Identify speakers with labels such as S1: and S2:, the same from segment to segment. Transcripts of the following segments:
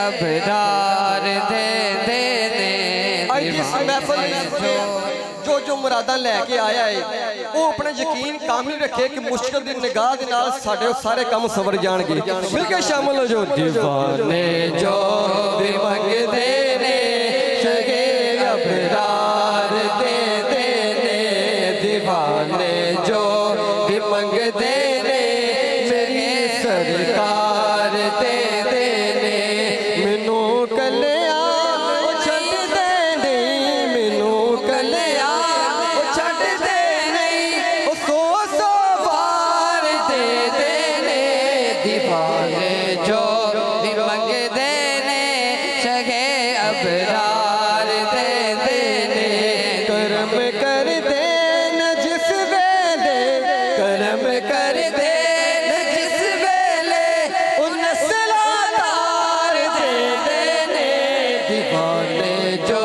S1: अबरार दे दे दे महफल में
S2: जो जो मुरादा लैके आया है वो अपने यकीन काम ही रखे कि मुश्किल की निगाह के सारे काम सवर जाएँगे मिलकर शामिल हो जो दीवाने
S1: जो दिमाग जो दिमग देने सके अबरार दे देने। कर्म कर दे न जिस वेले, कर्म कर दे न जिस वेले, उन सलादार दे देने। दीवाने जो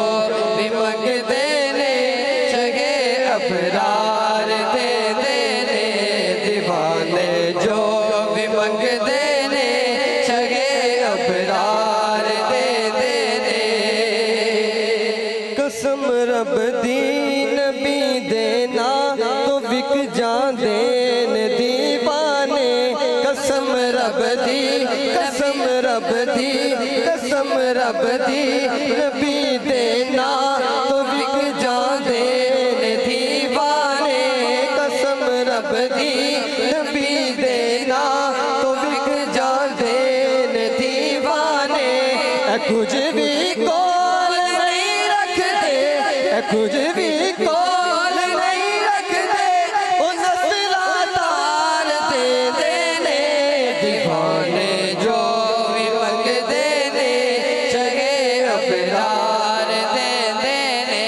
S1: कसम रब दी नबी देना तो बिक जा देन दीवाने। कसम रब दी कसम रब दी कसम रब दी नबी देना तो बिक जा देन दीवाने। कसम रब दी नबी देना तो बिक जा दीवाने। कुछ भी को कुछ भी कॉल नहीं रखते ओ तार दे देने दीवाने जो भी मंग देने चगे अपरार दे देने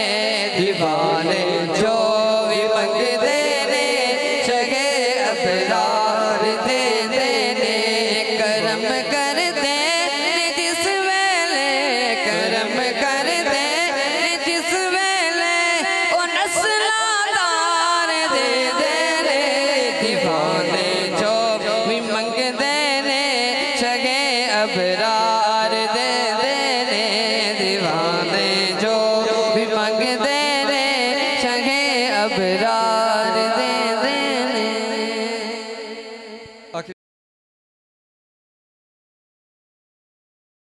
S1: दीवाने जो भी मंग देने चगे अपरार खाने जो भी मंग देने सगे अबरार दे देने, दीवाने, जो भी मंग देने सगे